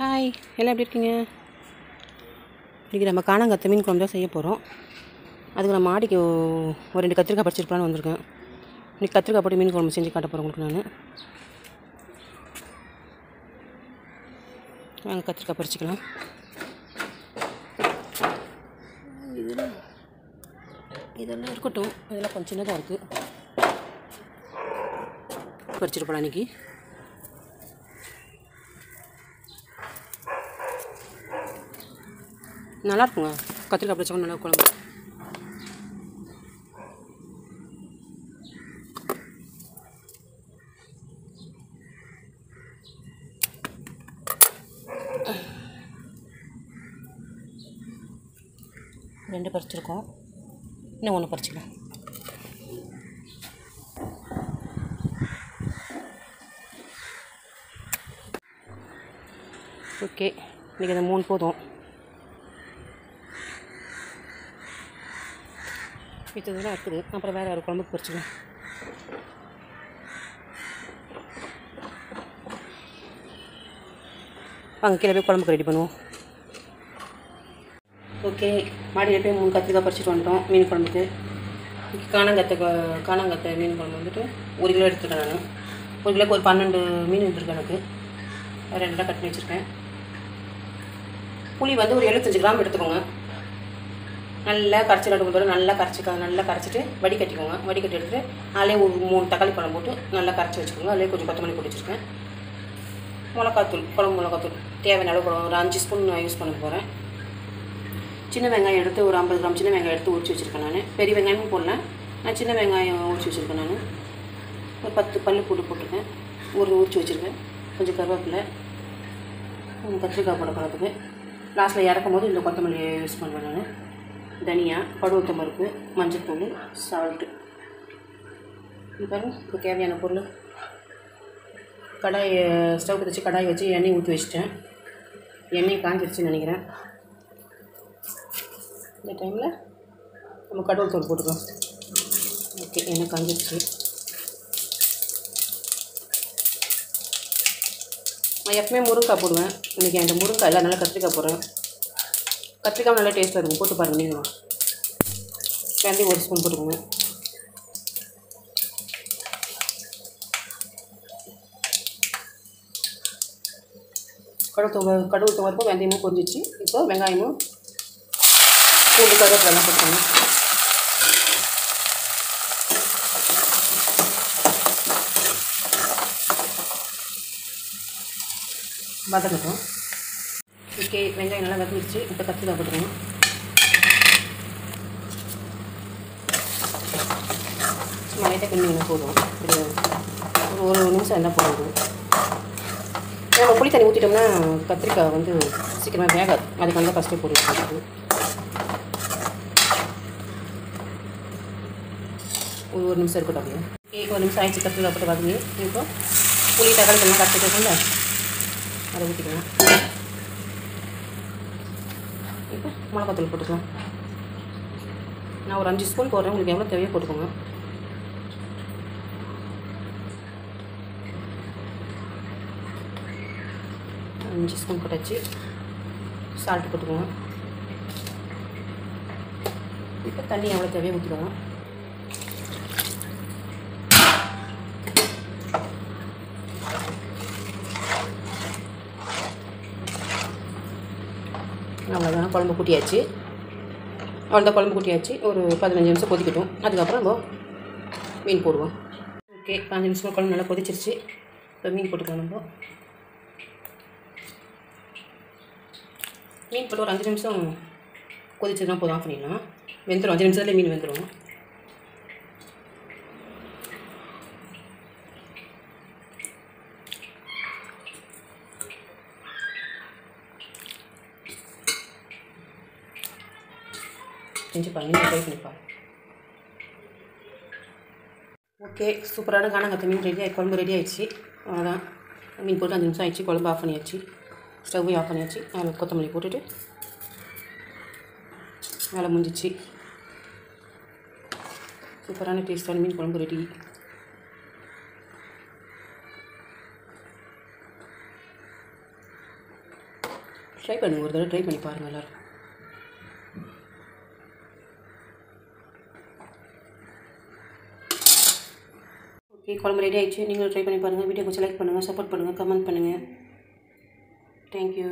Hi எல்லாம் எப்படி இருக்கீங்க? இன்றைக்கி நம்ம காணாங்கத்த மீன் குழம்பு தான் செய்ய போகிறோம் அதுக்கு நான் மாடிக்கு ஒரு ரெண்டு கத்திரிக்காய் பறிச்சிருக்கலான்னு வந்திருக்கேன். இன்றைக்கி கத்திரிக்காய் போட்டு மீன் குழம்பு செஞ்சு காட்ட போகிறேன் உங்களுக்கு நான். வாங்க கத்திரிக்காய் பறிச்சிக்கலாம். இதெல்லாம் இதெல்லாம் இருக்கட்டும். இதெல்லாம் கொஞ்சம் சின்னதாக இருக்குது பறிச்சிட்டு போகலாம் இன்றைக்கி நல்லா இருக்குங்க கத்திரிக்காய் பறிச்சா நல்லா குழம்பு ரெண்டு பறிச்சிருக்கோம். இன்னும் ஒன்று பறிச்சிக்கலாம். ஓகே. இன்றைக்கி அந்த மூணு போதும். மிச்சதெல்லாம் இருக்குது அப்புறம் வேறு ஒரு குழம்புக்கு பறிச்சுக்கலாம் வாங்க கீழே போய் குழம்புக்கு ரெடி பண்ணுவோம். ஓகே மாடியில் போய் மூணு கத்திரிக்காய் பறிச்சிட்டு வந்துட்டோம் மீன் குழம்புக்கு. காணங்கத்தை காணாங்கத்தை காணங்கத்தை மீன் குழம்பு வந்துட்டு ஒரு கிலோ எடுத்துருக்கேன் நான். ஒரு கிலோக்கு ஒரு பன்னெண்டு மீன் வந்துருக்கு எனக்கு. ரெண்டாக கட் பண்ணி வச்சுருக்கேன். புளி வந்து ஒரு எழுபத்தஞ்சு கிராம் எடுத்துக்கோங்க. நல்லா கரைச்சி ரெண்டு தடவை நல்லா கரைச்சிக்க நல்லா கரைச்சிட்டு வடிகட்டிக்கோங்க. வடிகட்டி எடுத்துட்டு அதிலே ஒரு மூணு தக்காளி பழம் போட்டு நல்லா கரைச்சி வச்சுக்கோங்க. அதிலே கொஞ்சம் கொத்தமல்லி போட்டு வச்சுருக்கேன். மிளகாத்தூள் குழம்பு மிளகாத்தூள். தேவையான அளவு குழம்பு ஒரு அஞ்சு ஸ்பூன் நான் யூஸ் பண்ண போகிறேன் சின்ன வெங்காயம் எடுத்து ஒரு ஐம்பது கிராம் சின்ன வெங்காயம் எடுத்து உரிச்சு வச்சுருக்கேன் நான். பெரிய வெங்காயமும் போடல. நான் சின்ன வெங்காயம் உரிச்சு வச்சுருக்கேன் நான். ஒரு பத்து பல் போட்டு போட்டிருக்கேன். ஒரு உரிச்சு வச்சுருக்கேன். கொஞ்சம் கருவேப்பிலை கத்திரிக்காய் போட போகிறதுக்கு லாஸ்ட்டில் இறக்கும் போது இந்த கொத்தமல்லி யூஸ் பண்ணுவேன் நான். தனியா படுவத்தம் பருப்பு மஞ்சள்தூள் சால்ட்டு இப்போ இப்போ தேவையான பொருள். கடாய் ஸ்டவ் வச்சு கடாய் வச்சு எண்ணெய் ஊற்றி வச்சிட்டேன். எண்ணெய் காஞ்சிருச்சுன்னு நினைக்கிறேன். இந்த டைமில் நம்ம கடவுள் தூள் போட்டுக்கலாம். ஓகே எண்ணெய் காஞ்சிருச்சு. நான் எப்பவுமே முருங்கைக்காய் போடுவேன். இன்றைக்கி அந்த முருங்காய் இல்லை நல்லா கத்திரிக்காய் போடுறேன். கத்திரிக்காய் நல்லா டேஸ்ட்டாக இருக்கும் போட்டு பாருங்கள் நீங்களும் வெந்தயம் ஒரு ஸ்பூன் போட்டுக்கோங்க. கடவு கடவு துவரப்பும் வெந்தயமும் பொரிஞ்சிச்சு. இப்போ வெங்காயமும் பூண்டு கருவேப்பிலாம் போட்டுக்கோங்க. வதங்கட்டும் ஓகே வெங்காயம் நல்லா வதங்கிடுச்சு. இப்போ கத்திரிக்காய் போட்டுக்கணும். சும்மா லைட்டாக கிண்டிங்கன்னா போதும். ஒரு ஒரு நிமிஷம் என்ன போடுறது நம்ம புளி தண்ணி ஊற்றிட்டோம்னா கத்திரிக்காய் வந்து சீக்கிரமாக வேகாது. அதுக்கு வந்து ஃபஸ்ட்டே போட்டு வச்சுக்கிறது ஒரு ஒரு நிமிஷம் இருக்கட்டும் அப்படியே. ஒரு நிமிஷம் ஆயிடுச்சு. கத்திரிக்காய் போட்டு பார்த்துங்க இப்போ புளி தக்காளி எல்லாம் கட்டி அதை ஊற்றிக்கலாம் இப்போ மிளகாத்தூள் போட்டுக்கலாம். நான் ஒரு அஞ்சு ஸ்பூன் போடுறேன். உங்களுக்கு எவ்வளோ தேவையோ போட்டுக்கோங்க. அஞ்சு ஸ்பூன் போட்டாச்சு. சால்ட் போட்டுக்கோங்க. இப்போ தண்ணி எவ்வளோ தேவையோ ஊற்றிக்கோங்க அவ்வளோதான் குழம்பு கூட்டியாச்சு. அவ்வளோதான் குழம்பு கூட்டியாச்சு. ஒரு பதினஞ்சு நிமிஷம் கொதிக்கட்டும். அதுக்கப்புறம் நம்ம மீன் போடுவோம். ஓகே பதினஞ்சு நிமிஷம் குழம்பு நல்லா கொதிச்சிருச்சு. இப்போ மீன் போட்டுக்கலாம் நம்ம. மீன் போட்டு ஒரு அஞ்சு நிமிஷம் கொதிச்சதுனா போதும் ஆஃப் பண்ணிடலாம். வெந்துடும் அஞ்சு நிமிஷத்துல மீன் வெந்துடும் செஞ்சு பாருங்க நீங்கள் ட்ரை பண்ணி பாருங்கள் ஓகே சூப்பரான காணங்கத்த மீன் ரெடி ஆகி குழம்பு ரெடி ஆகிடுச்சு அவ்வளோதான் மீன் போட்டு அஞ்சு நிமிஷம் ஆயிடுச்சு. குழம்பு ஆஃப் பண்ணியாச்சு. ஸ்டவ்வையும் ஆஃப் பண்ணியாச்சு. அதில் கொத்தமல்லி போட்டுட்டு வேலை முடிஞ்சிச்சு சூப்பரான டேஸ்ட்டான மீன் குழம்பு ரெடி ட்ரை பண்ணுங்கள் ஒரு தடவை ட்ரை பண்ணி பாருங்கள் எல்லோரும். ஓகே குழம்பு ரெடி ஆயிடுச்சு. நீங்களும் ட்ரை பண்ணி பாருங்கள் வீடியோ கொஞ்சம் லைக் பண்ணுங்கள் சப்போர்ட் பண்ணுங்கள் கமெண்ட் பண்ணுங்கள் தேங்க்யூ